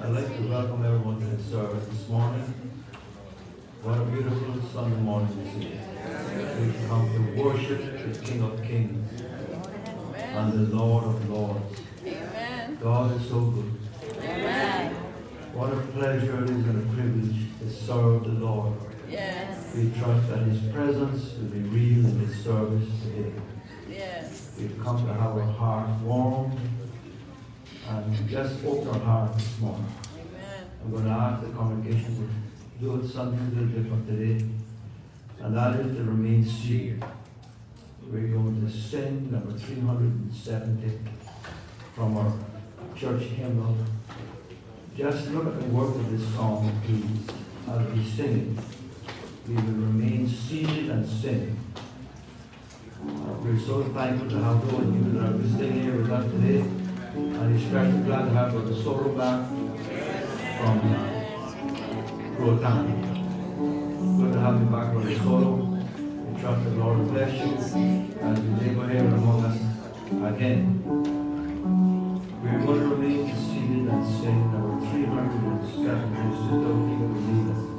I'd like to welcome everyone to the service this morning. What a beautiful Sunday morning this is. We've come to worship the King of Kings and the Lord of Lords. Amen. God is so good. Amen. What a pleasure it is and a privilege to serve the Lord. Yes. We trust that His presence will be real in this service today. Yes. We've come to have our hearts warmed and just open our hearts this morning. Amen. I'm going to ask the congregation to do something a little different today, and that is to remain seated. We're going to sing number 370 from our church hymnal. Just look at the words of this song, please, as we sing it. We will remain seated and sing. We're so thankful to have those of you that are visiting here with us today, and especially glad to have Brother Solo back from uh, Roatan. Good to have you back, Brother Solo. We trust the Lord bless you as you labor here among us again. We're going to remain seated and sing number 370, Sister King of Lead us.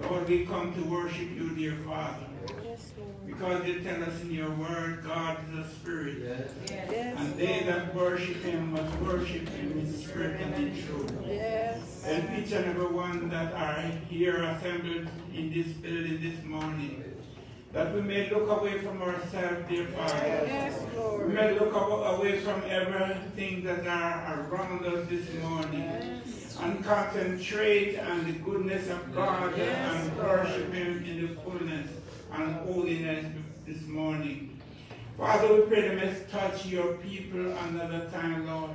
Lord, we come to worship you, dear Father, because you tell us in your word, God is a spirit. Yes. And they that worship him must worship him in spirit and in truth. Yes. And each and every one that are here assembled in this building this morning, that we may look away from ourselves, dear Father. Yes, We may look away from everything that are around us this morning Yes. And concentrate on the goodness of God Yes, and worship Him in the fullness and holiness this morning. Father, we pray that may touch your people another time, Lord.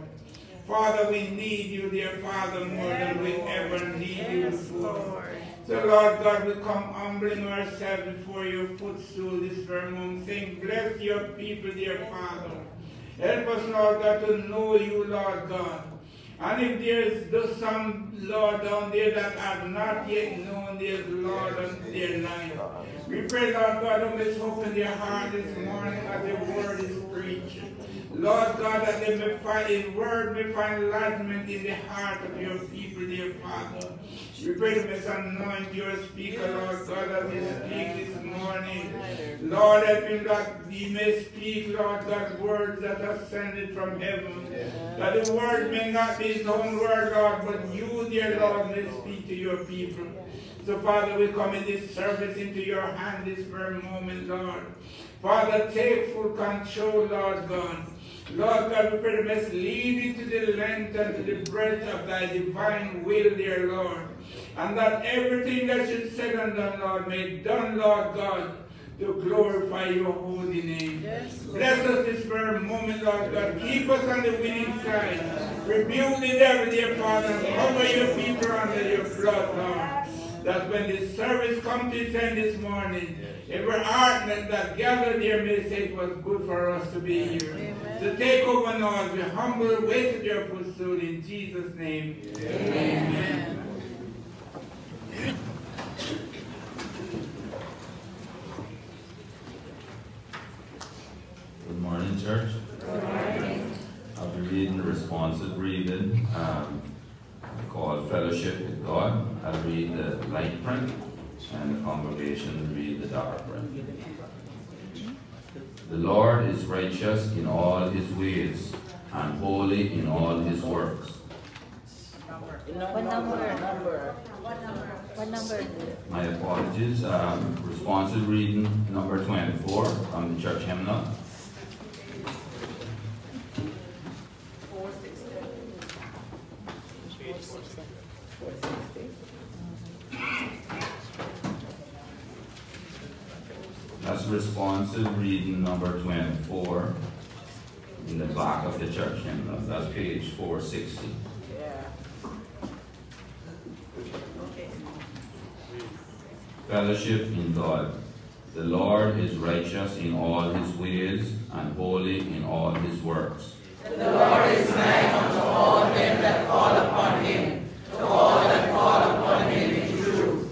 Father, we need you, dear Father, more than we ever need you before. Lord. So, Lord God, we come humbling ourselves before your footstool this very moment, saying, Bless your people, dear Father. Help us, Lord God, to know you, Lord God. And if there's those some, Lord, down there that have not yet known their Lord in their life, we pray, Lord God, that may open their heart this morning as the word is preached. Lord God, that they may find a word, may find enlightenment in the heart of your people, dear Father. We pray that may anoint your speaker, Lord God, as he speak this morning. Lord, help him that he may speak, Lord God, words that are sent from heaven. That the word may not be his own word, Lord, but you, dear Lord, may speak to your people. So, Father, we come in this service into your hand this very moment, Lord. Father, take full control, Lord God. Lord God, we pray the best lead into the length and to the breadth of thy divine will, dear Lord. And that everything that should said and done, Lord, may done, Lord God, to glorify your holy name. Yes, Bless us this very moment, Lord God. Keep us on the winning side. Rebuke the devil, dear Father, and cover your people under your blood, Lord. That when this service comes to its end this morning, every heart that, that gathered here may say it was good for us to be here. Amen. So take over now as we humble wait at your footstool in Jesus' name. Amen. Good morning, church. I'll be reading the responsive reading um, called Fellowship with God. I'll read the light print, and the congregation read the dark print. The Lord is righteous in all his ways, and holy in all his works. What number? What number? My apologies. Um, responsive reading number 24 from the church hymnal. That's responsive reading number 24 in the back of the church hymnal. That's page 460. Yeah. Okay. Fellowship in God. The Lord is righteous in all his ways and holy in all his works. The Lord is nigh unto all them that call upon him, to all that call upon him in truth.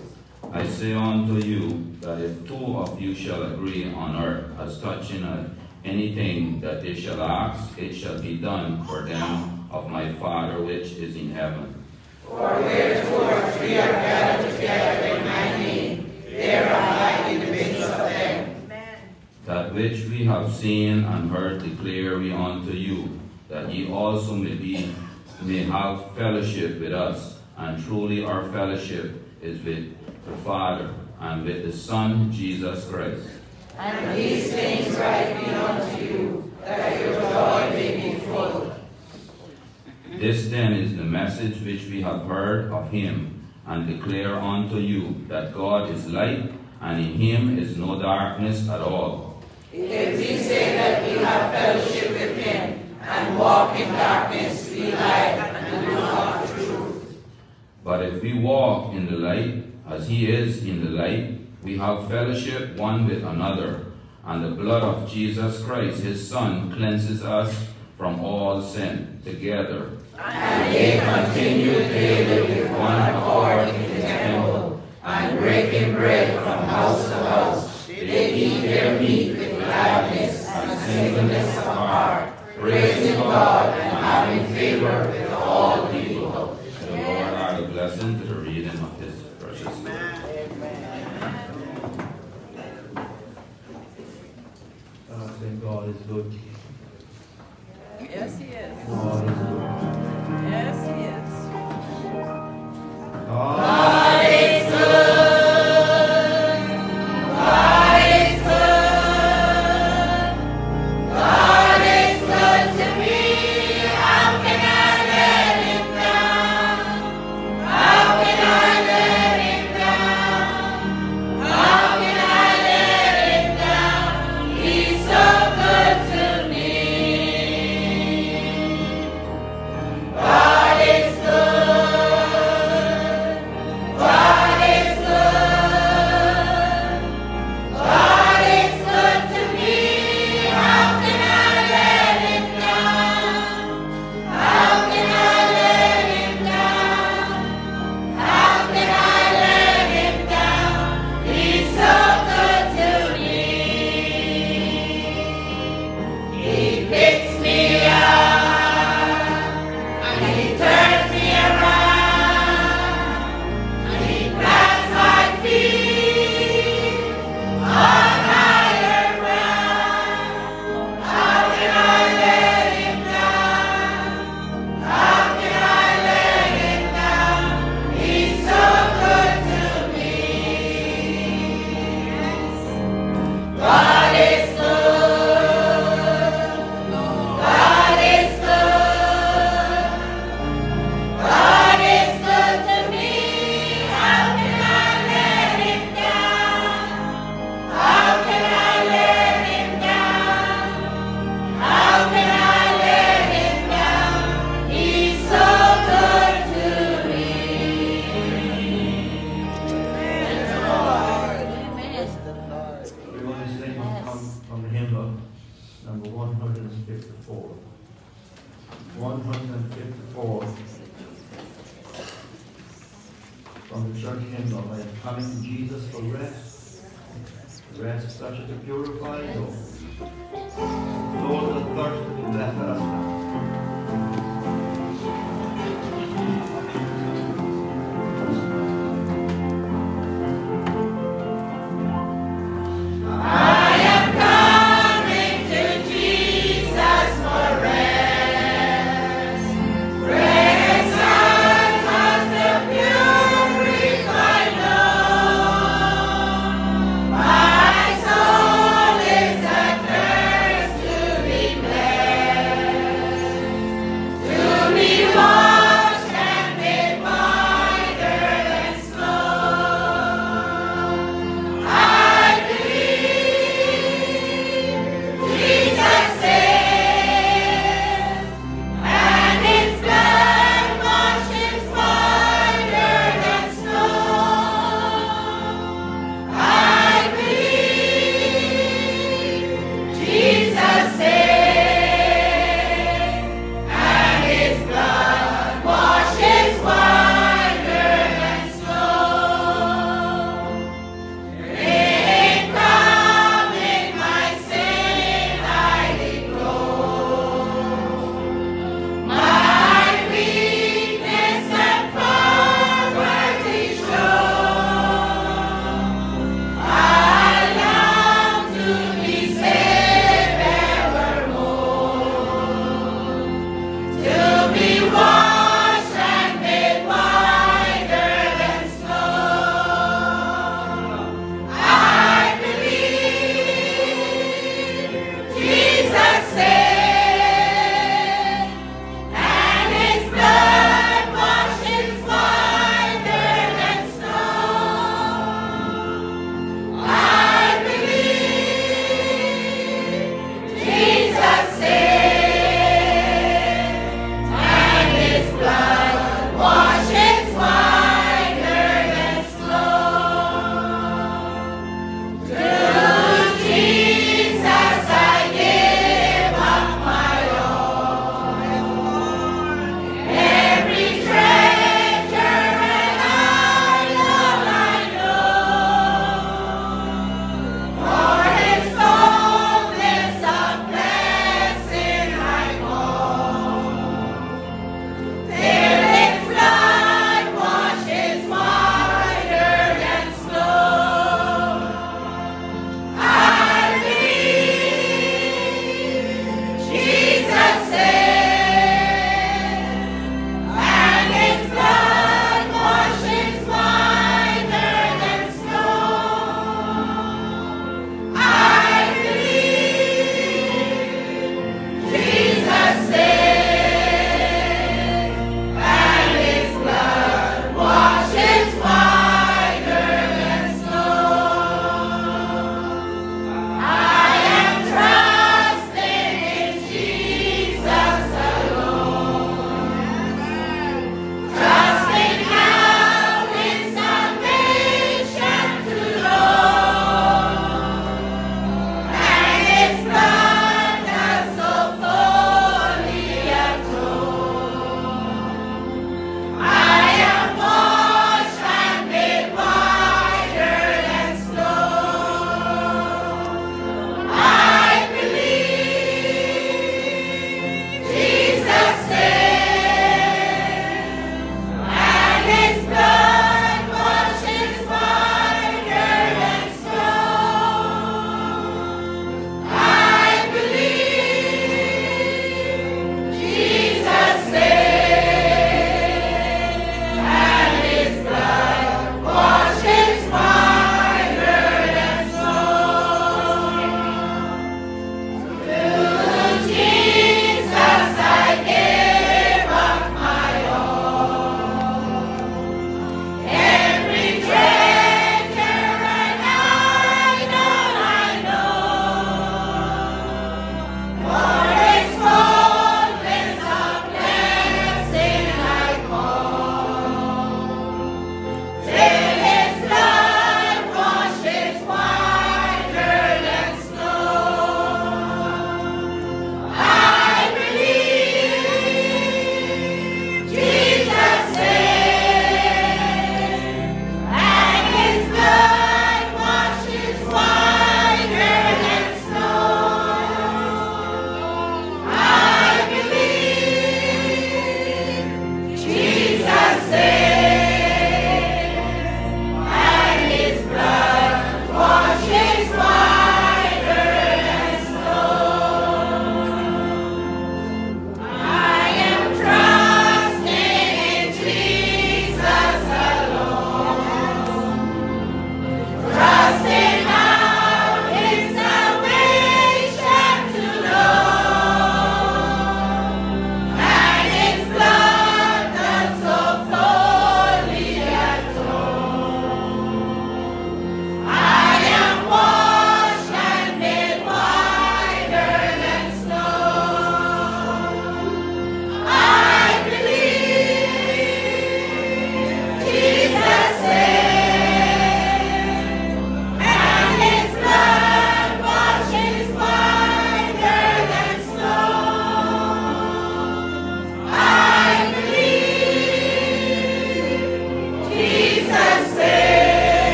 I say unto you that if two of you shall agree on earth as touching anything that they shall ask, it shall be done for them of my Father which is in heaven. For wherefore we are gathered together in my name, there are my in the midst of them. Amen. That which we have seen and heard declare we unto you, that ye also may be may have fellowship with us, and truly our fellowship is with the Father and with the Son Jesus Christ. And these things write we unto you, that your joy may be full. This then is the message which we have heard of him, and declare unto you that God is light, and in him is no darkness at all. If we say that we have fellowship with him and walk in darkness, we lie and do not the truth. But if we walk in the light, as he is in the light, we have fellowship one with another, and the blood of Jesus Christ, his Son, cleanses us from all sin together. And they continue daily with one accord in the temple, and breaking bread from house to house. They eat their meat with gladness and singleness of heart, praising God and having favor with us into the reading of his precious word. And I say God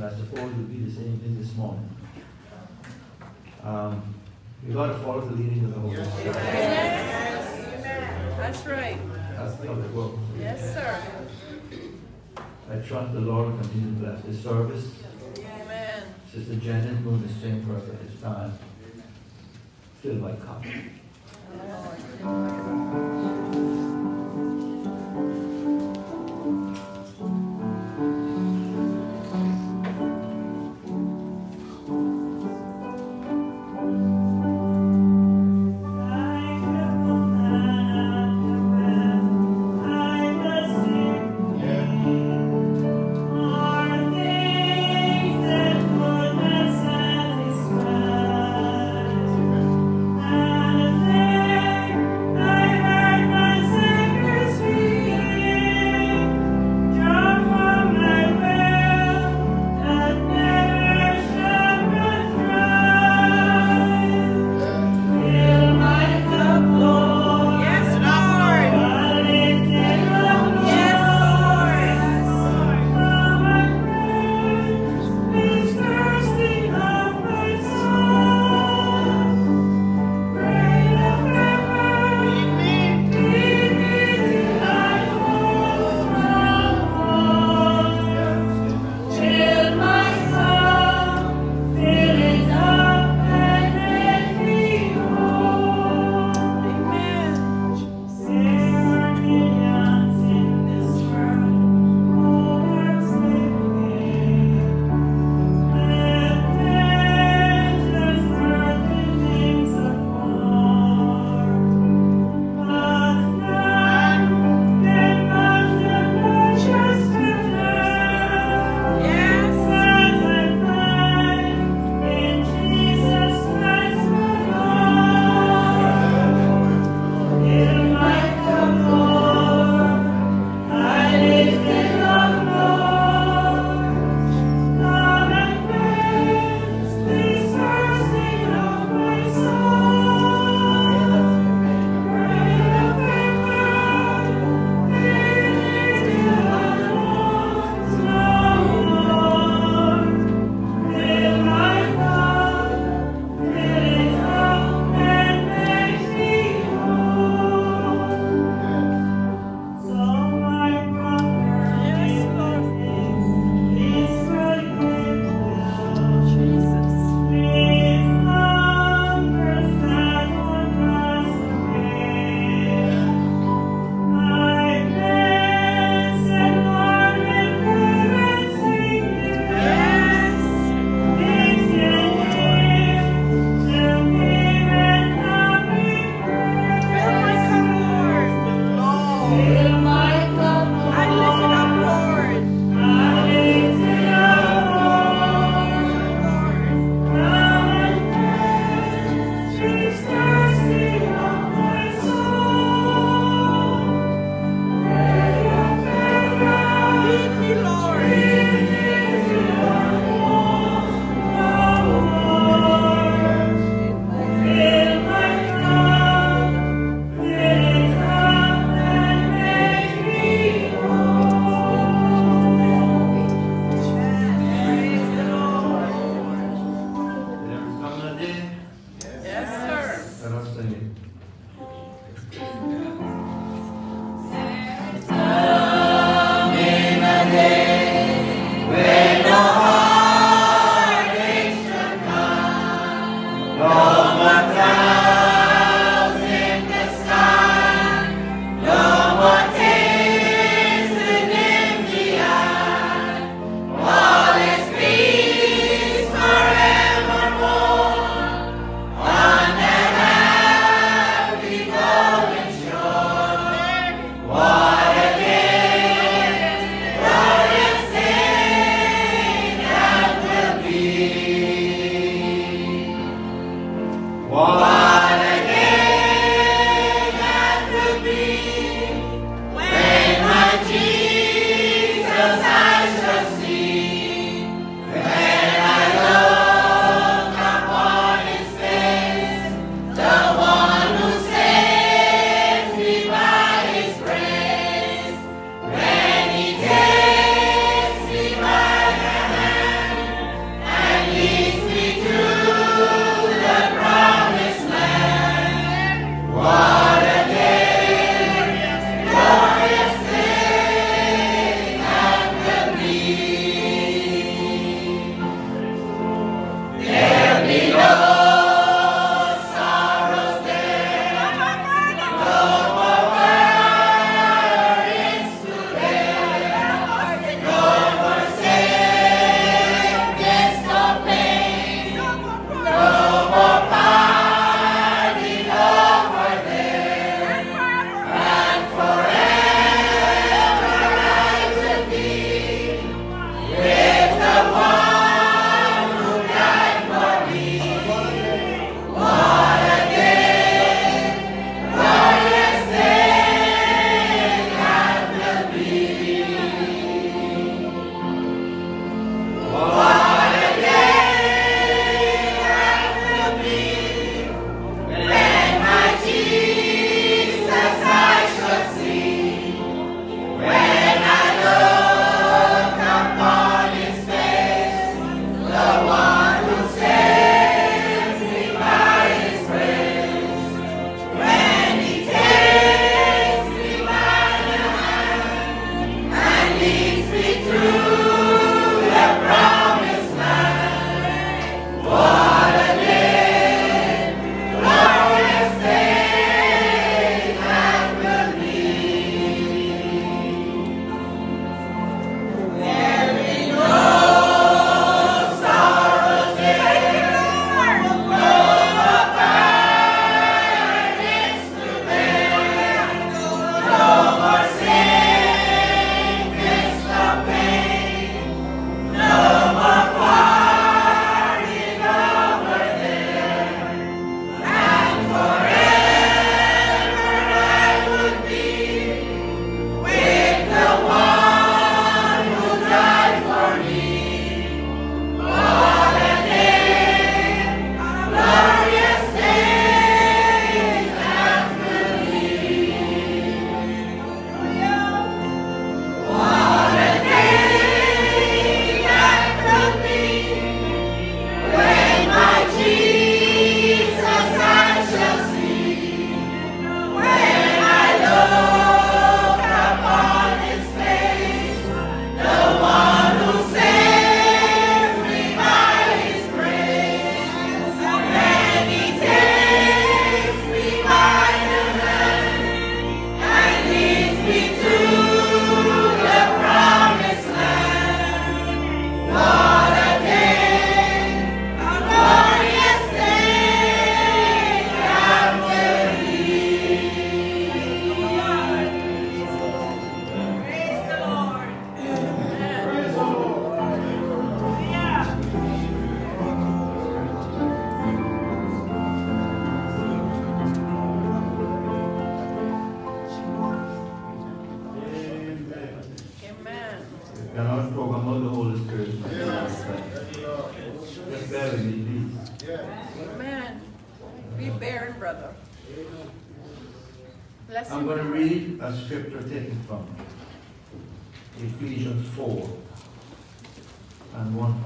and I suppose will be the same thing this morning. Um, we got to follow the leading of the Holy Spirit. Yes. Amen. That's right. That's the other work. Yes, sir. I trust the Lord will continue to bless this service. Amen. Sister Janet who is the same for us at this time. Fill my cup. Oh,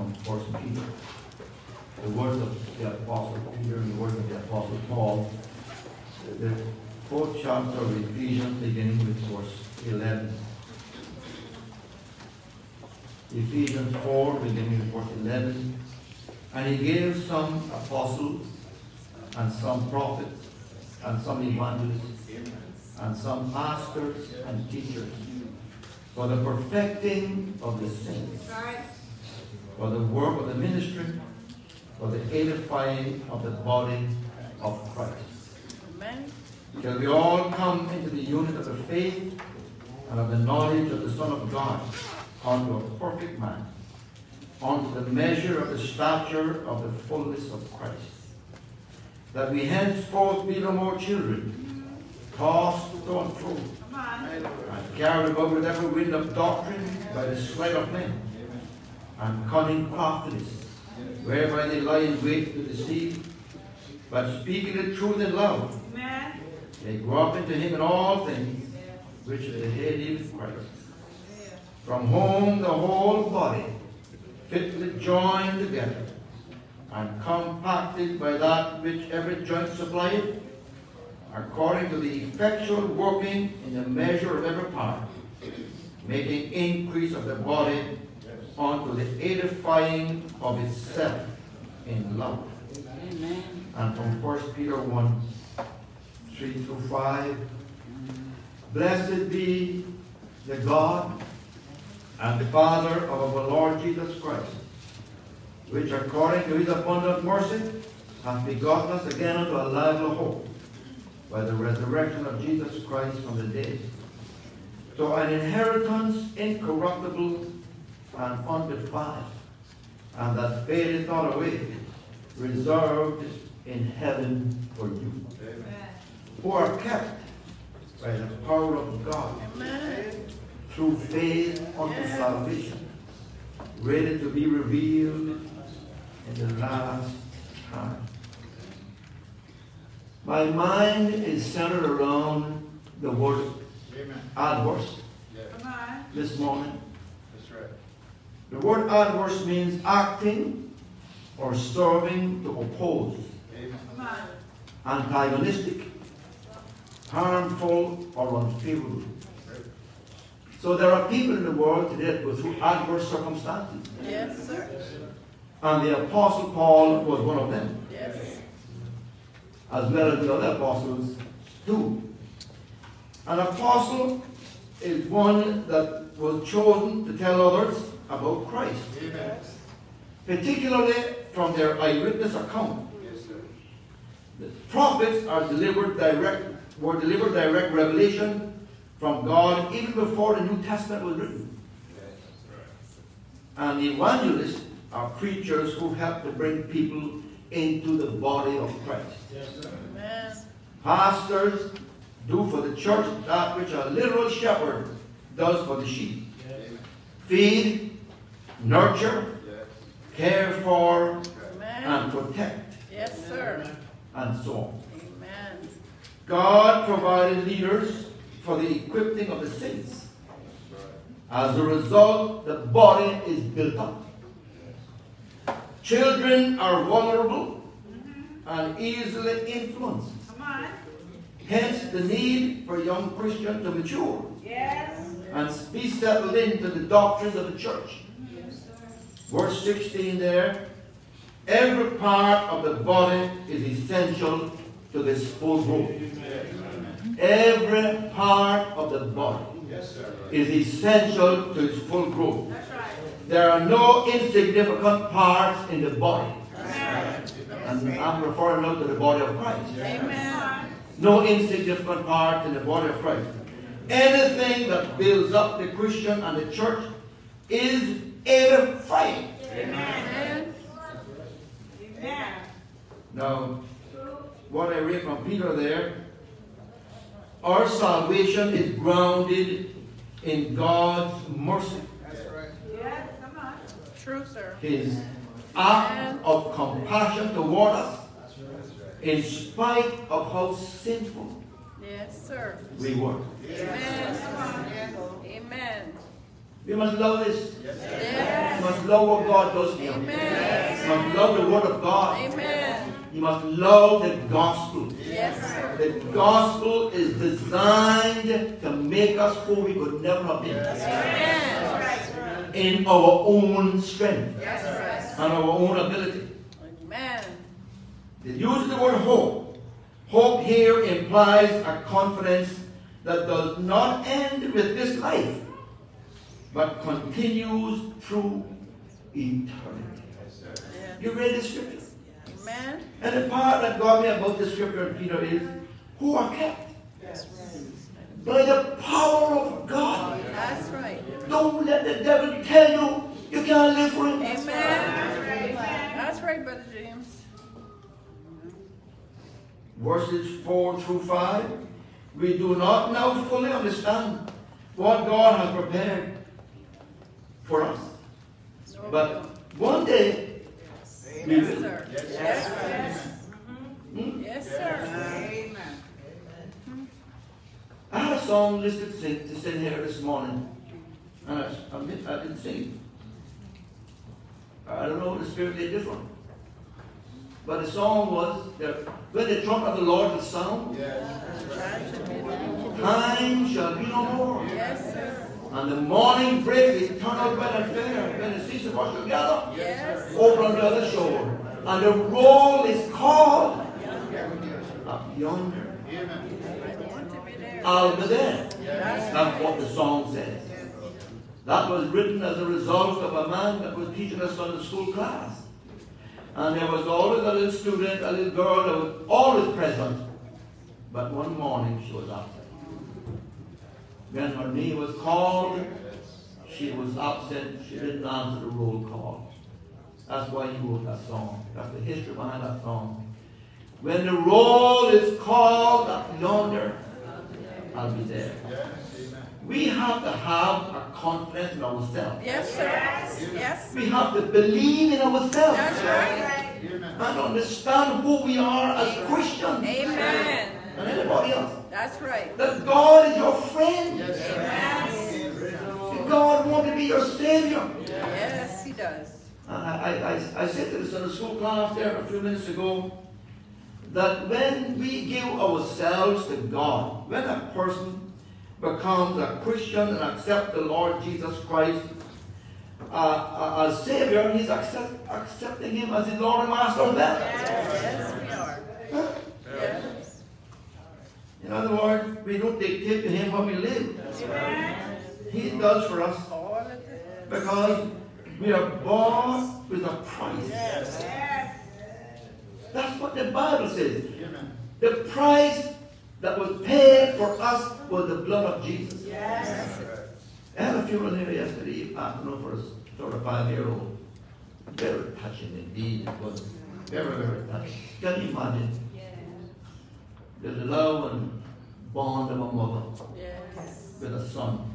from First Peter. The words of the Apostle Peter and the words of the Apostle Paul. The fourth chapter of Ephesians, beginning with verse 11. Ephesians 4, beginning with verse 11. And he gave some apostles, and some prophets, and some evangelists, and some pastors and teachers for the perfecting of the saints, for the work of the ministry, for the edifying of the body of Christ. Amen. Till we all come into the unit of the faith and of the knowledge of the Son of God, unto a perfect man, unto the measure of the stature of the fullness of Christ. That we henceforth be no more children, tossed to and fro, and carried about with every wind of doctrine by the sleight of men, and cunning craftiness, whereby they lie in wait to deceive, but speaking the truth in love, they grow up into him in all things, which is the head even Christ. From whom the whole body, fitly joined together, and compacted by that which every joint supplieth, according to the effectual working in the measure of every part, making increase of the body unto the edifying of itself in love. And from 1 Peter 1, 3 through 5. Blessed be the God and the Father of our Lord Jesus Christ, which according to his abundant mercy hath begotten us again unto a lively hope by the resurrection of Jesus Christ from the dead, to an inheritance incorruptible and undefiled, and that fadeth not away, reserved in heaven for you, who are kept by the power of God Amen. through faith unto Yes. salvation, ready to be revealed in the last time. My mind is centered around the word adverse this morning. The word adverse means acting or serving to oppose, antagonistic, harmful, or unfavorable. So there are people in the world today that go through adverse circumstances. Yes, sir. And the Apostle Paul was one of them, Yes. as well as the other apostles too. An apostle is one that was chosen to tell others about Christ, particularly from their eyewitness account. The prophets are delivered direct, were delivered direct revelation from God even before the New Testament was written. And the evangelists are preachers who help to bring people into the body of Christ. Amen. Pastors do for the church that which a literal shepherd does for the sheep. Feed, nurture, care for, Amen. and protect, Yes, sir. and so on. Amen. God provided leaders for the equipping of the saints. As a result, the body is built up. Children are vulnerable and easily influenced. Hence, the need for young Christians to mature and be settled into the doctrines of the church. Verse 16 there. Every part of the body is essential to this full growth. Every part of the body is essential to its full growth. There are no insignificant parts in the body. And I'm referring now to the body of Christ. Amen. No insignificant part in the body of Christ. Anything that builds up the Christian and the church is edifying. Amen. Amen. Now, what I read from Peter there, our salvation is grounded in God's mercy, That's right. Yeah, come on. True, sir. His act of compassion toward us in spite of how sinful Yes, sir. we were. Amen. Amen. We must love this. Yes. You must love what God does here. Amen. You must love the Word of God. Amen. You must love the gospel. Yes. The gospel is designed to make us who we could never have been Amen. in our own strength That's right. and our own ability. Amen. It uses the word hope. Hope here implies a confidence that does not end with this life, but continues through eternity. You read the scripture. Amen. And the part that got me about the scripture, Peter, is who are kept by the power of God. That's right. Don't let the devil tell you you can't live for him. Amen. That's right, Brother James. Verses 4 through 5. We do not now fully understand what God has prepared for us. But one day, we Yes, will. sir. Yes, sir. Hmm? Yes, sir. Amen. I had a song listed to sing, to sing here this morning, and I, I, didn't- I didn't sing. I don't know the spirit is different. But the song was that when the trump of the Lord will sound, yes. time shall be no more. Yes, sir. And the morning breaks, eternal bread and fair, when the seas of us together, Yes. over on the other shore. And the roll is called up yonder. I want to be there. I'll be there. That's what the song says. That was written as a result of a man that was teaching us a Sunday school class. And there was always a little student, a little girl that was always present. But one morning she was absent. When her name was called, she was absent. She didn't answer the roll call. That's why he wrote that song. That's the history behind that song. When the roll is called up yonder, I'll be there. We have to have a confidence in ourselves. Yes, sir. Yes. We have to believe in ourselves That's right. and understand who we are as Christians Amen. And anybody else. That's right. That God is your friend. Amen. That God wants to be your Savior. Yes, he does. I, I, I, said to the Sunday school class there a few minutes ago that when we give ourselves to God, when a person becomes a Christian and accepts the Lord Jesus Christ uh, uh, as Savior, he's accept, accepting Him as his Lord and Master that. Yes, we are. Yes. In other words, we don't dictate to Him how we live. He does for us All of it. because we are born with a price. That's what the Bible says. The price that was paid for us was the blood of Jesus. I had a funeral here yesterday afternoon for a sort of five-year-old. Very touching indeed. It was very, very touching. Can you imagine? The love and bond of a mother Yes. with a son,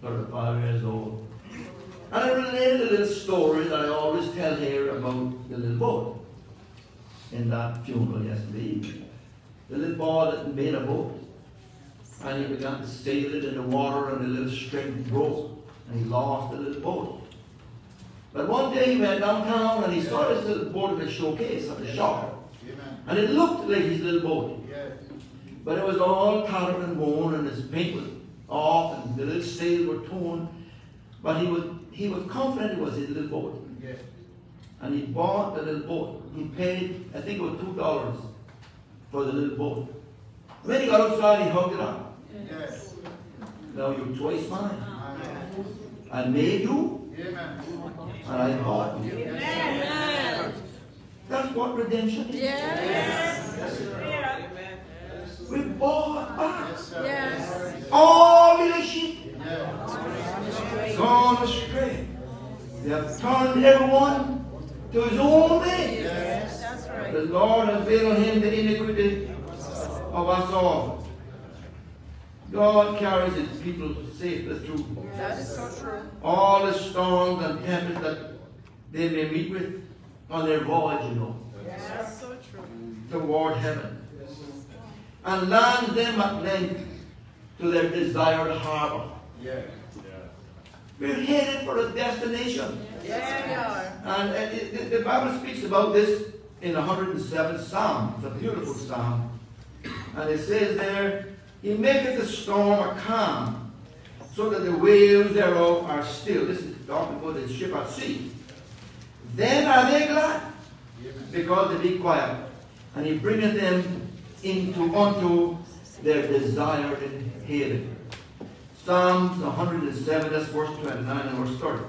35 years old. And I related a little story that I always tell here about the little boy in that funeral yesterday evening. The little boy that made a boat, and he began to sail it in the water, and the little string broke, and he lost the little boat. But one day he went downtown and he saw this little boat in the showcase of the shop, and it looked like his little boat. But it was all tattered and worn, and his paint was off, and the little sails were torn. But he was he was confident it was his little boat, and he bought the little boat. He paid, I think it was two dollars for the little boat. When he got outside, he hugged it up. Now you're twice mine. I made you, Amen. and I bought you. Amen. That's what redemption is. Yes. We bought back Yes. all the sheep. gone astray. They have turned everyone to his own way. That's The. Lord has laid on him the iniquity of us all. God carries his people safe through That is so true. all the storms and tempests that they may meet with on their voyage, you know. That's so true. toward heaven and lands them at length to their desired harbor. Yeah. We're headed for a destination. Yes, we are. And uh, it, the, the Bible speaks about this in the 107th Psalm. It's a beautiful psalm. And it says there, He maketh the storm a calm, so that the waves thereof are still. This is talking about the ship at sea. Then are they glad, because they be quiet. And He bringeth them into unto their desired haven. Psalms 107, that's verse 29 and verse 30.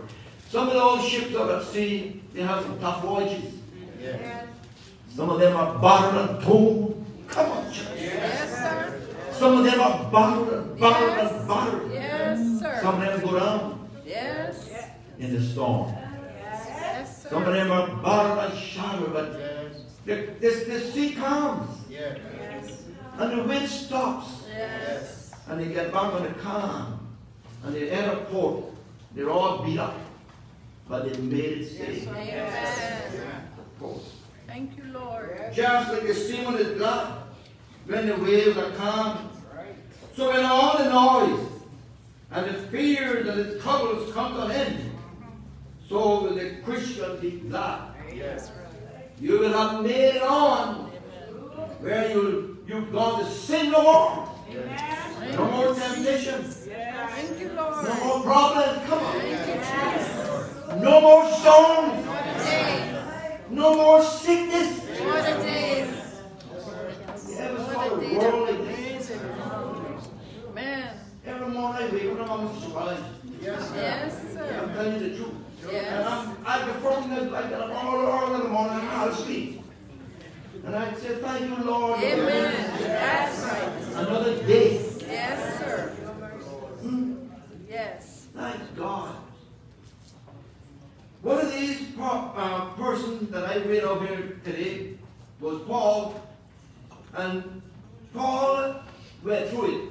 Some of those ships out at sea, they have some tough voyages. Some of them are battered and torn. Come on, church. Yes, sir. Some of them are battered and battered and battered. Yes, sir. Some of them go down Yes. in the storm. Yes, Some of sir. them are battered and shattered, but the, this, the sea comes and the wind stops Yes. and they get back on the calm and they enter port. They're all beat up, but they made it safe. Amen. Port. Thank you, Lord. Just like the seaman is glad when the waves are calm. So when all the noise and the fears and the troubles come to an end, so will the Christian be glad. You will have made it on where you, you've gone to sin no more. No more temptation. Thank you, Lord. No more problems. Come on. Thank you, No more storms. What a day. No more sickness. What a day. You ever saw the day world like this? Man. Every morning I wake up, I'm surprised. Yes, I'm telling you the truth. And Yes. I'm, I, the first thing I, get up all early in the morning and I'll sleep. And I say, thank you, Lord. Amen. That's right. Another day. Yes, sir. Yes. Thank God. One of these uh, persons that I read over here today was Paul. And Paul went through it.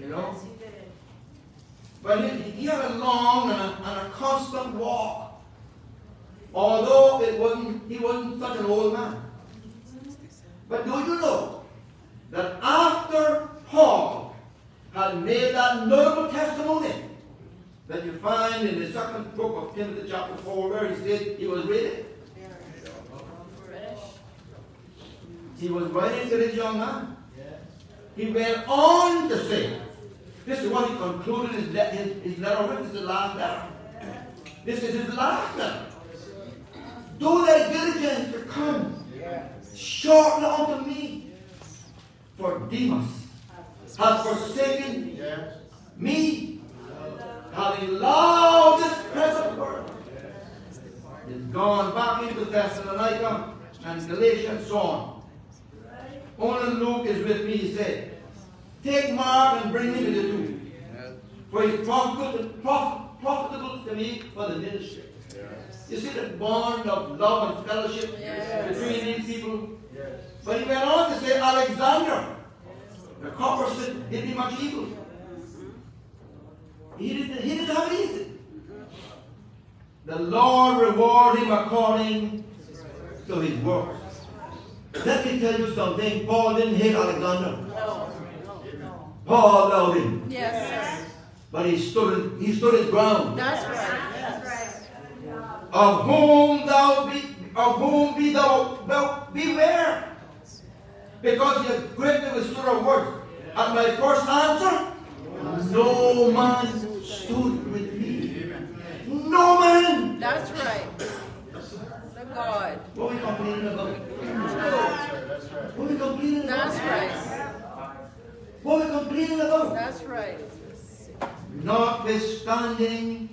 You know? But he, he had a long and a, and a constant walk. Although it wasn't, he wasn't such an old man. But do you know that after Paul had made that notable testimony that you find in the second book of Timothy chapter 4 where he said he was ready. He was writing to this young man. He went on to say, this is what he concluded his, le- his, his letter with. This is the last letter. This is his last letter. Do thy diligence to come shortly unto me. For Demas has forsaken me, having loved this present world. Is gone back into Thessalonica and Galatia and so on. Only Luke is with me, he said. Take Mark and bring him to. For he's profitable, prof- profitable to me for the ministry. You see the bond of love and fellowship Yes. between these people? But he went on to say, Alexander, the coppersmith, did me much evil. He didn't, he didn't have it easy. The Lord reward him according to his work. Let me tell you something. Paul didn't hate Alexander. No. Paul loved him. Yes, sir. But he stood, he stood his ground. That's right. That's right. Of whom thou be, of whom be thou, thou beware. Because he had greatly withstood our words. At my first answer, no man stood with me. No man. That's right. The God. What are we complaining about? What we complaining about? That's right. What are we complaining about? That's right. Notwithstanding,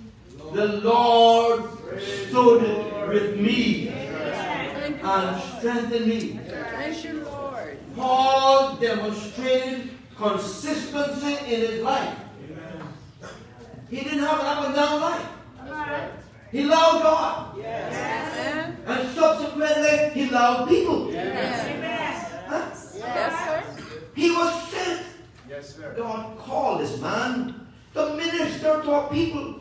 the Lord stood with me and strengthened me. Thank you, Lord. Paul demonstrated consistency in his life. He didn't have an up and down life. He loved God. Amen. And subsequently, he loved people. Yes. Huh? Yes, sir. He was sent. God called this man to minister to our people,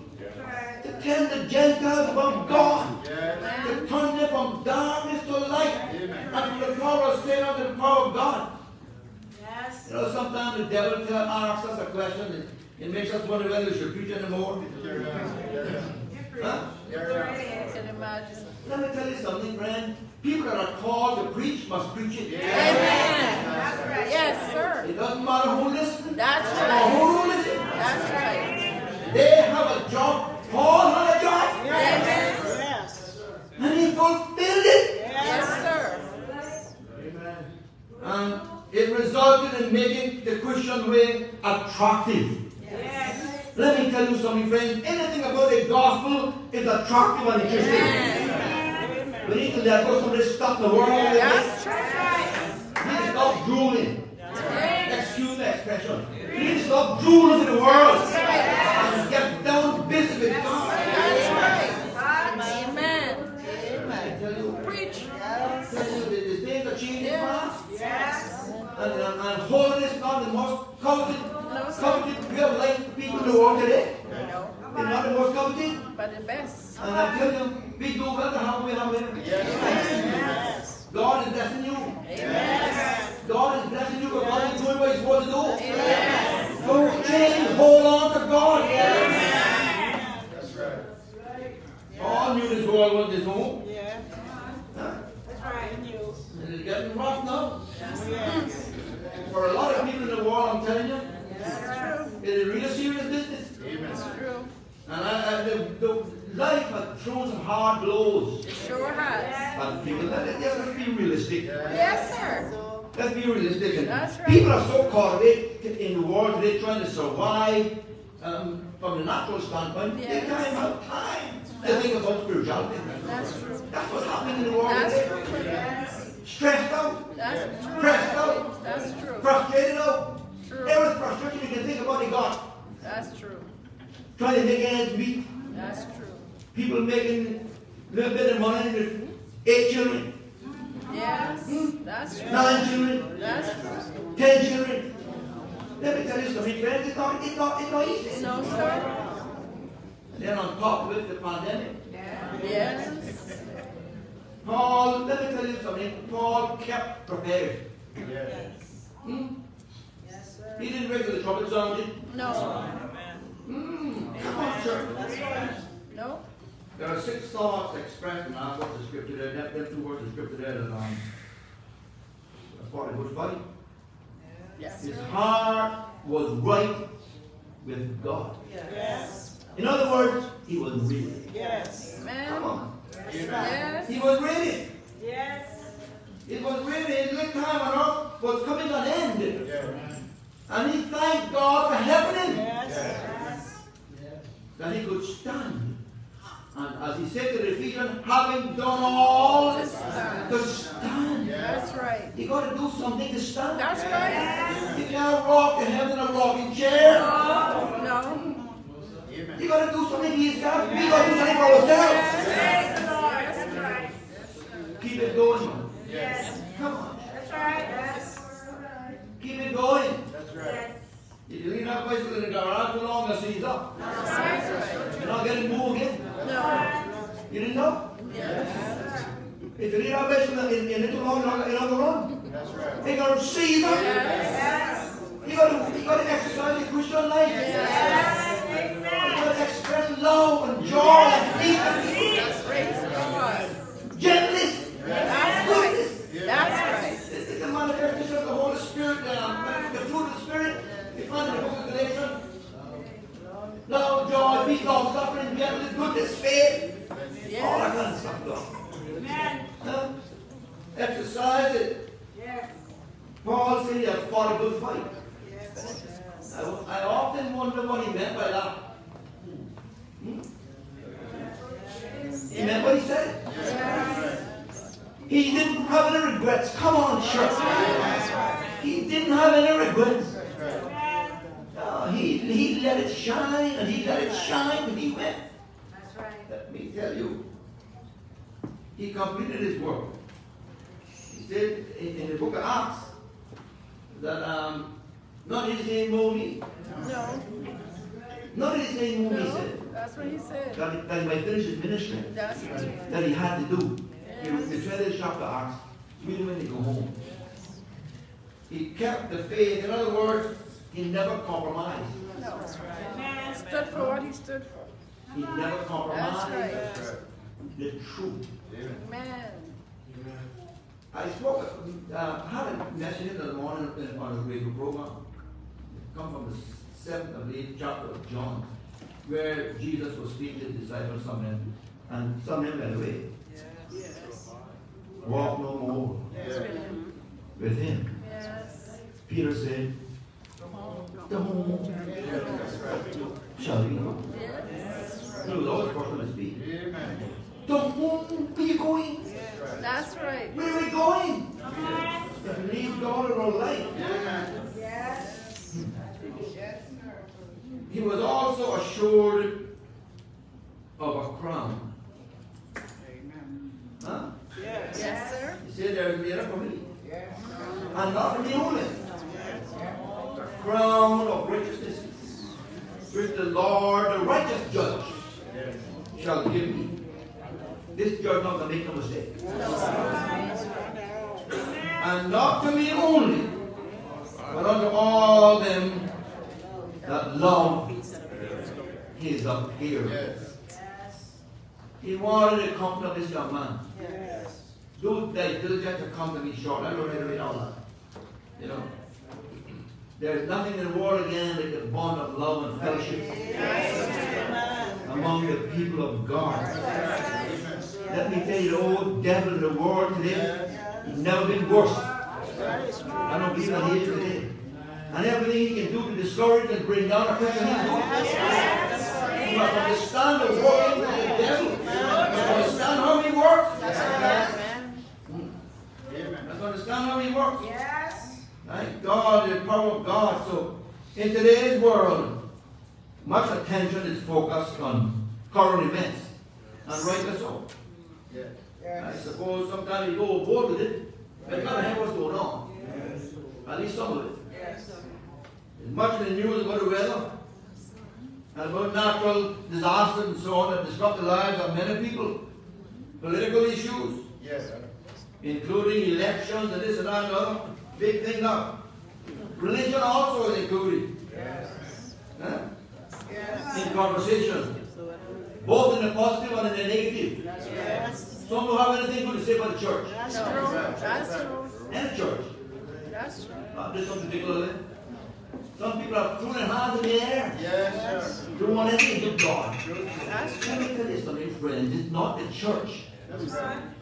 to tell the Gentiles about God, to turn them from darkness to light, And from the power of sin unto the power of God. Yes. You know, sometimes the devil tell, asks us a question and it makes us wonder whether we should preach anymore. Huh? Can imagine. Let me tell you something, friend. People that are called to preach must preach it. Amen. That's right. Yes, sir. It doesn't matter who listens That's or right. who don't. That's right. They have a job. Paul had a job. Amen. And he fulfilled it. Yes, sir. Amen. And it resulted in making the Christian way attractive. Yes. Let me tell you something, friends. Anything about the gospel is attractive on the Christian. We need to let go some of this stuff in the world. We That's right. need to stop drooling. Excuse the expression. We need to stop drooling in the world. And get down to business with God. That's right. Amen. I tell you, Preach. I tell you, the, the things are changing fast. Yes. And, and, and holiness is not the most coveted, coveted way of life people in the world today. No. It's not the most coveted. But the best. And I tell you, we do well to have we have it. God is blessing you. Yes. God is blessing you, but God is doing what He's supposed to do. Don't change, hold on to God. Yes. Er That's right. All knew this world was his home. Huh? And it's getting rough now. Yes. For a lot of people in the world, I'm telling you, yes. it is really serious business. True. And I, I, the, the life has thrown some hard blows. It sure has. at people. Let, let, let's be realistic. Yes, sir. Let's be realistic. And That's right. People are so caught up in the world today trying to survive um, from the natural standpoint. They Yes. can't have time to think about spirituality. That's true. That's what's happening in the world That's today. true. Yes. Stressed out, That's true. Pressed out. That's true. frustrated out. True. Every frustration you can think about, they got. That's true. Trying to make ends meet. That's true. People making a little bit of money with eight children, Yes. That's true. nine children, That's true. ten children. Let me tell you something, friends. It's not, it's not, it's not easy. No, sir. And then on top of it, the pandemic. Yes. Paul, let me tell you something. Paul kept prepared. Yes. Hmm? He didn't wait for the trumpet sound. did he? No. Hmm. Come on, sir. No. There are six thoughts expressed in our words of scripture there. Them, them two words of scripture there that um, fought a good fight. Yes, His heart was right with God. Yes. In other words, he was ready. Come Amen. on. Yes. He was ready. Yes. It was really his little time on earth was coming to an end. And he thanked God for helping him. yes. That he could stand. And as he said to the Ephesians, having done all To stand. to stand. That's right. You got to do something to stand. That's right. You can't walk to heaven in a rocking chair. No. You got to do something for yourself. We got to do something for ourselves. That's right. Keep it going. Yes. Come on. That's right. Yes. Keep it going. That's right. If you leave that bicycle in the garage too long, they'll seize up. That's right. You're not getting moved again. No. You didn't know? Yes. If you that bicycle in, in it too long, you're not going to run. They're going to seize up. Yes. You got to, you got to exercise your Christian life. You got to express love and joy and peace Praise God. and gentleness. That's right. That's right. It's a manifestation of the Holy Spirit now. The fruit of the Spirit, you find in the Galatians. Love, joy, peace, long suffering, gentleness, goodness, faith. All that kind of stuff. Lord. Huh? Exercise it. Paul said he has fought a good fight. I, I often wonder what he meant by that. Hmm? He meant what he said. Yes. He didn't have any regrets. Come on, church. He didn't have any regrets. No, he, he let it shine, and he let it shine when he went. That's right. Let me tell you, he completed his work. He said in, in the book of Acts that um, not his name only, No. not his name only, he said, That's what he said. that he, that he might finish his ministry That's right. that he had to do. He the 20th chapter of Acts, even when they go home. He kept the faith. In other words, he never compromised. No. That's right. Man Stood for what he stood for. He never compromised That's the truth. Amen. I spoke, uh, had a message in the morning in- on a radio program. Come from the seventh and eighth chapter of John, where Jesus was speaking to his disciples, some men, and some men went away. Yes. Walk no more with him. Yes. Peter said, The home shall be go. He was always first on his feet. To whom are you going? That's right. Where are we going? To leave God in our life. He was also assured of a crown. Huh? Yes, sir. He said there will be another for me. And not for me only. The crown of righteousness, which the Lord, the righteous judge, shall give me. This judge not going to make no mistake. And not to me only, but unto all them that love his appearance. He wanted to come to this young man. Do thy diligence to come to me short. I don't read all that. You know. There's nothing in the world again like the bond of love and fellowship among the people of God. Let me tell you, the old devil in the world today, he's never been worse. I don't believe that he is today. And everything he can do to discourage and bring down a Christian, he's doing. You must understand the working of the devil. You must understand how he works. Amen. Let's hmm. understand how he works. Thank God, the power of God. So, in today's world, much attention is focused on current events. And rightly so. I suppose sometimes you go overboard with it, but you gotta have what's going on. At least some of it. Yes. There's much in the news about the weather and about natural disasters and so on that disrupt the lives of many people. Political issues, Yes. including elections and this and that and other. Big thing now. Religion also is included. Huh? In conversation. Both in the positive and in the negative. Yes. Some don't have anything good to say about the church. That's true. That's true. And the church. That's true. Not this one particularly. Some people are throwing their hands in the air. Yes. Don't want anything to God. That's Let me tell you something, friends. It's not the church. It's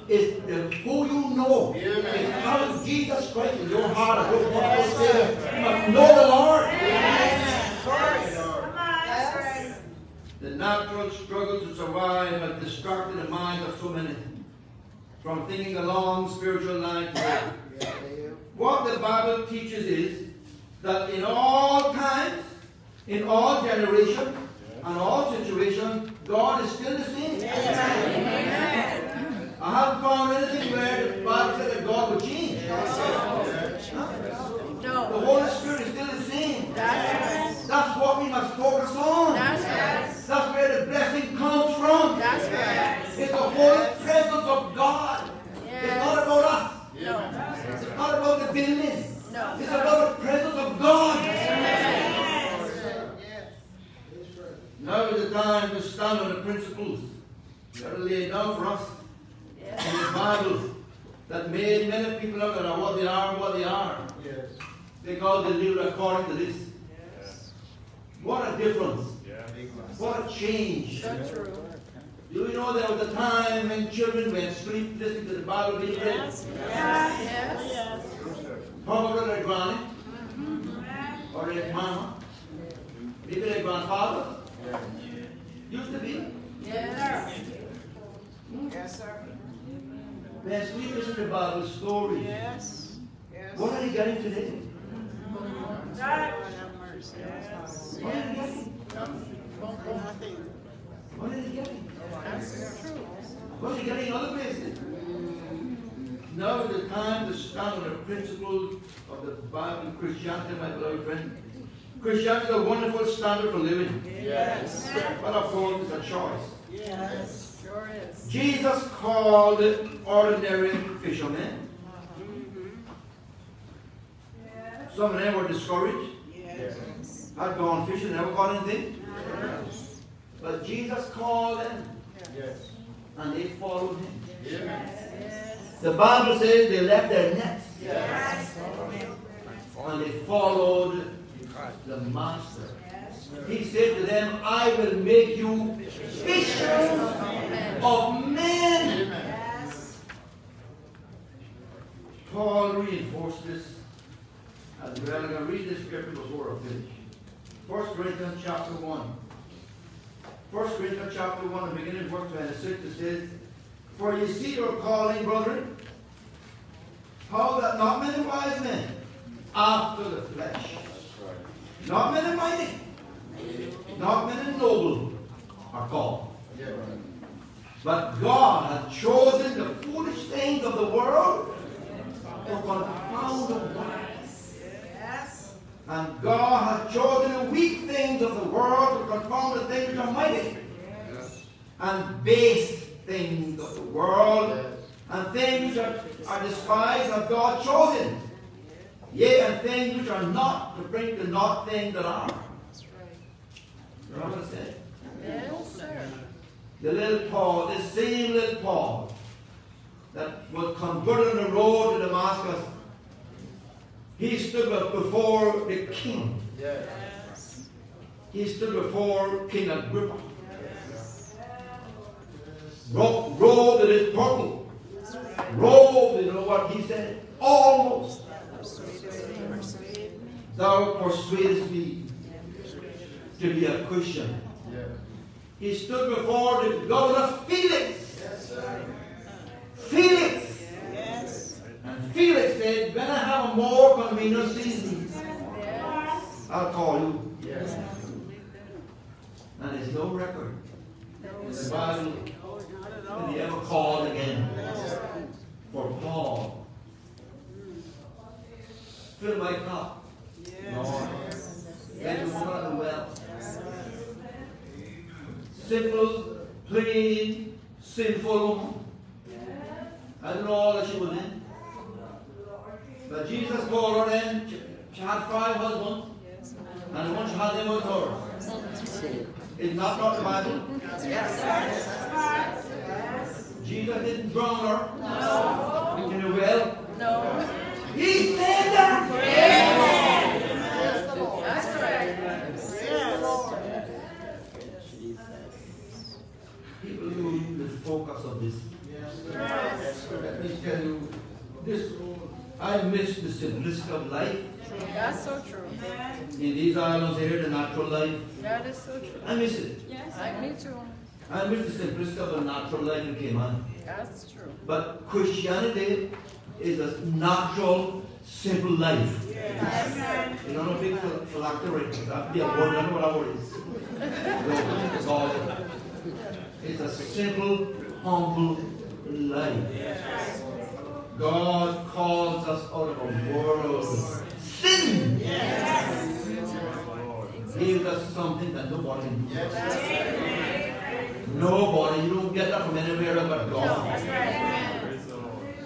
the, who you know. It's how Jesus Christ in your heart, your heart, your spirit. You must know the Lord. The natural struggle to survive has distracted the minds of so many from thinking a long spiritual life. to What the Bible teaches is that in all times, in all generations, and all situations, God is still the same. I haven't found anything where the Bible said that God would change. Huh? The No. Holy Spirit is still the same. That's That's what we must focus on. That's right. That's where the blessing comes from. That's right. It's the holy presence of God. It's not about us. No. It's not about the building. No. It's about the presence of God. Now is the time to stand on the principles that are laid down for us in the Bible that made many people look at what they are and what they are. Because they live according to this. What a difference. What a change. So true. Do you know there was a time when children went asleep listening to the Bible being read? Yes. Probably their granny mm-hmm. or their mama, maybe their grandfather. Used to be. Yes. They asleep listening to Bible stories. Yes. What are they getting today? Yes. What are they getting? What are they getting? That's true. What are they getting in other places? Now is the time to stand on the principles of the Bible and Christianity, my beloved friend. Christianity is a wonderful standard for living. Yes. But of course, it's a choice. Sure is. Jesus called ordinary fishermen. Mm-hmm. Some of them were discouraged. Yes. Had gone fishing, never caught anything. Yes. But Jesus called them. Yes. And they followed him. Yes. The Bible says they left their nets. Yes. And they followed the master. He said to them, I will make you fishers of men. Paul reinforced this well. I'm going to read this scripture before I finish. 1 Corinthians chapter 1. 1 Corinthians chapter 1, beginning verse 26, it says, For you see your calling, brethren, how that not many wise men after the flesh, not many mighty, not many noble are called. But God hath chosen the foolish things of the world to confound the wise. And God hath chosen the weak things of the world to confound the things which are mighty. And base things of the world and things which are, are despised have God chosen. Yea, and things which are not to bring to naught things that are. You know what I'm saying? Yes, sir. the little Paul, the same little Paul that was converted on the road to Damascus, he stood before the king. He stood before King Agrippa. Ro- Robed in his purple. Robed, you know what he said? Almost. Thou persuadest me to be a Christian. He stood before the governor Felix. Felix. And Felix said, when I have a more convenient season, I'll call you. And there's no record in the Bible that he ever called again for Paul. Fill my cup. Lord. Let the woman at the well. Simple, plain, sinful woman. I don't know all that she was in. But Jesus told her then she, had five husbands, and the one she had them was hers. Is not not the Bible? Yes. Yes. Jesus didn't drown her in the well. No. He said that. That's right. People lose the focus of this. Let me tell you, this I miss the simplicity of life. That's so true. In these islands here, the natural life. That is so true. I miss it. Yes, I, me too. I miss the simplicity of the natural life in Cayman. That's true. But Christianity is a natural, simple life. You know, no big phil- phylactery. That'd be a word, I know what that word is. No, it's all- It's a simple, humble life. God calls us out of a world of sin. Gives us something that nobody do. Nobody, you don't get that from anywhere but God.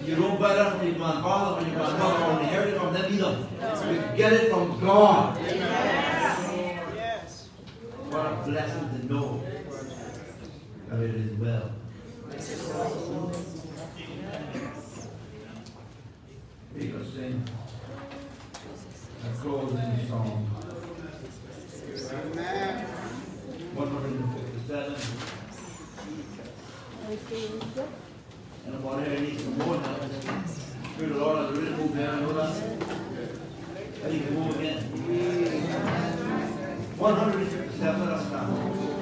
You don't buy that from your grandfather, from your grandmother, or inherit it from them either. You get it from God. What a blessing to know that it is well. We can sing a closing song. 157. Anybody here needs some more now? Spirit the Lord, has really moved I know that. I need to move again. 157, let us stand.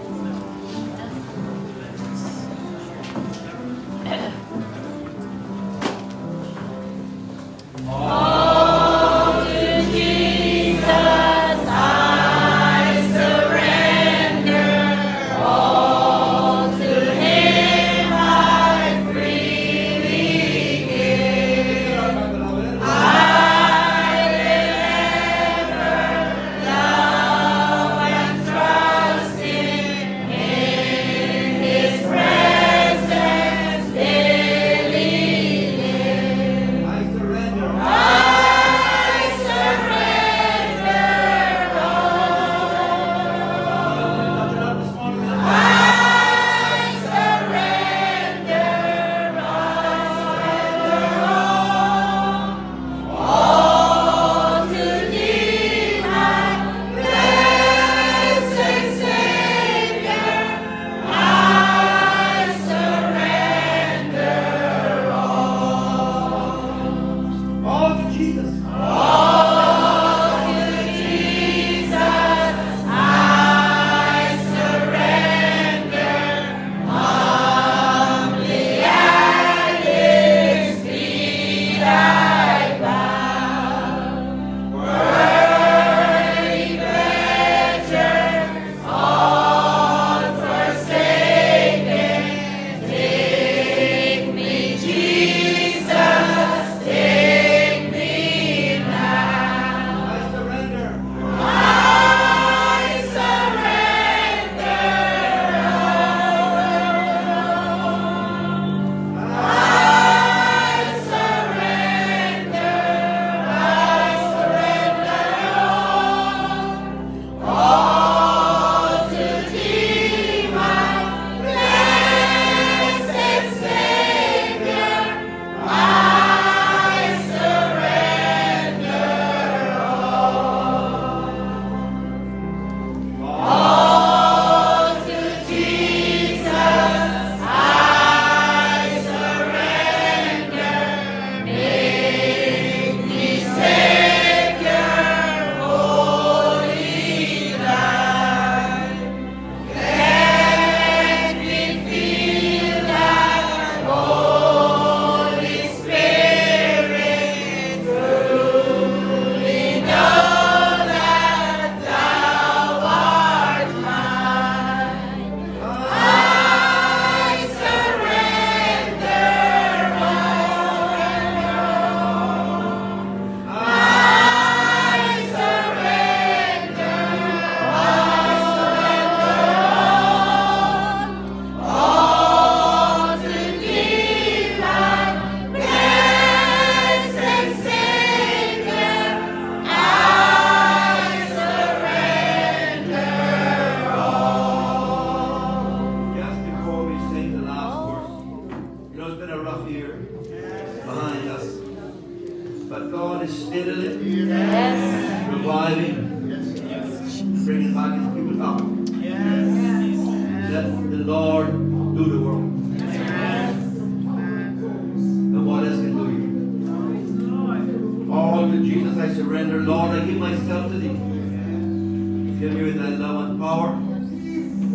Fill me with thy love and power,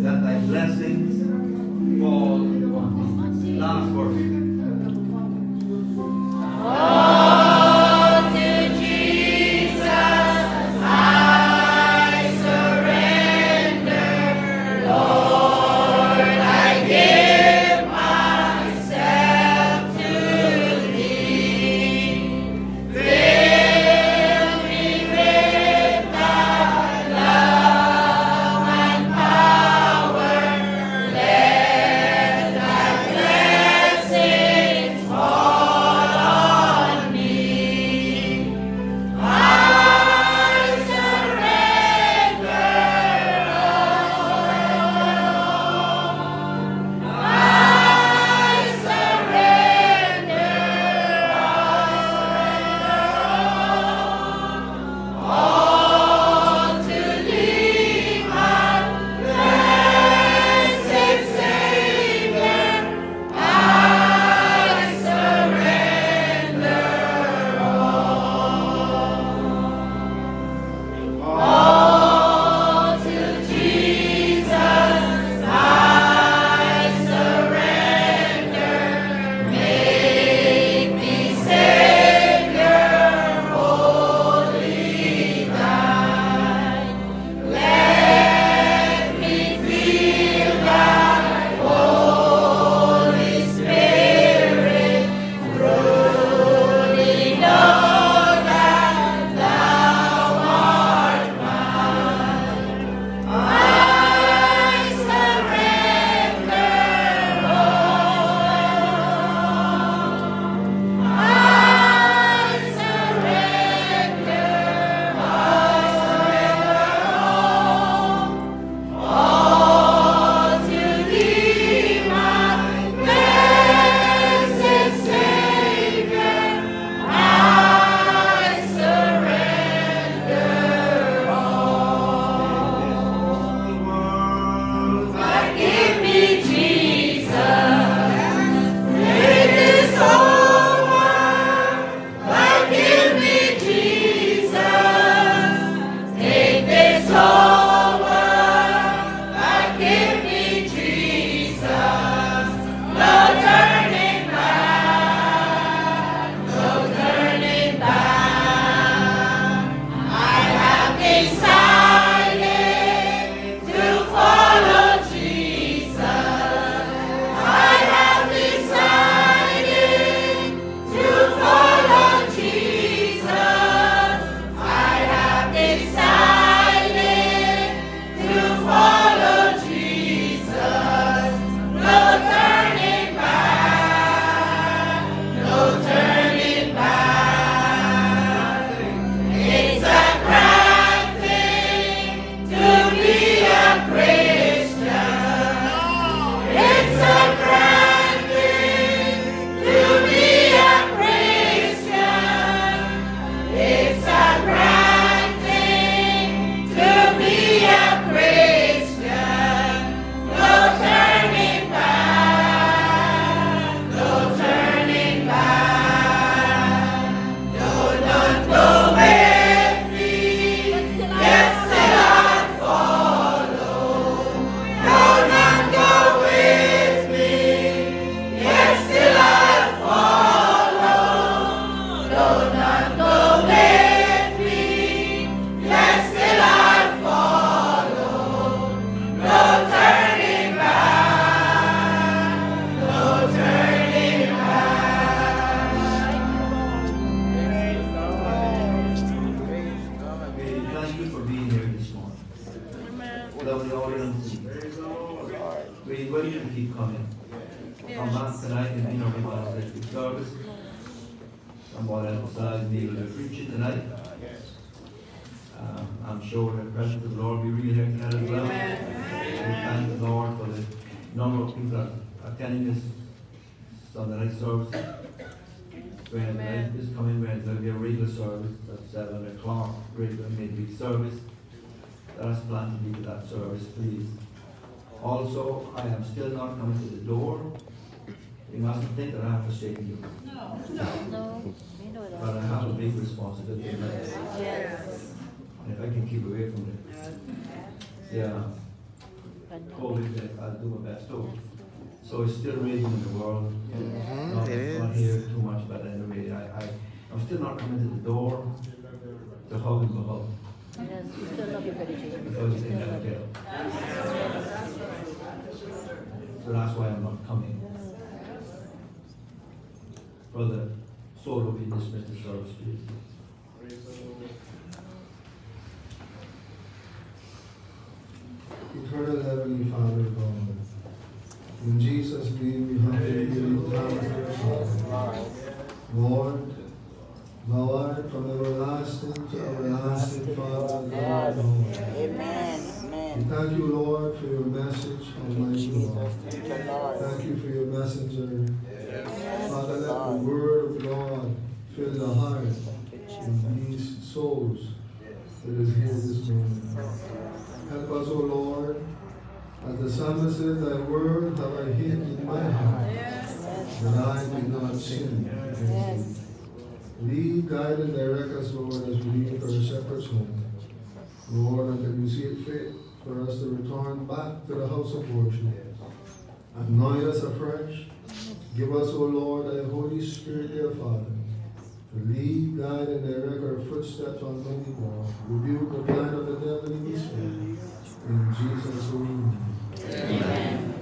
that thy blessings fall on me. Last verse. Somewhat emphasized needed to preach it tonight. Um, I'm sure the presence of the Lord will be really here tonight as well. We thank the Lord for the number of people attending this Sunday night service. Wednesday, this coming Wednesday, will be a regular service at 7 o'clock, regular midweek service. Let us plan to be to that service, please. Also, I am still not coming to the door. You mustn't think that I have forsaken you, No. No, we know but I have a big responsibility in life. Yes. And if I can keep away from it, yeah, But- COVID, I'll do my best too. So it's still raging in the world. Not, it not here too much, but anyway, I, I, I'm still not coming to the door to hug and hug Yes, we still love you, Brother Jason. because We you still think I love you. care. So that's why I'm not coming. Brother, Solo, be dismissed the service, please. Eternal Heavenly Father God, in Jesus' name we humbly give you thanks, Father. Lord, thou art from everlasting to everlasting, Father God, Lord. Amen. We Amen. thank you, Lord, for your message, Almighty Lord. Thank you, Lord. Thank you for your messenger. The heart of these souls that is here this morning. Help us, O Lord, as the psalmist said, thy word have I hid in my heart, that I may not sin thee. Lead, guide, and direct us, Lord, as we leave for our separate home. Lord, until you see it fit for us to return back to the house of worship. Anoint us afresh. Give us, O Lord, thy Holy Spirit, dear Father, to lead, guide, and direct our footsteps on many more. Rebuke the plan of the devil in this way. In Jesus' name.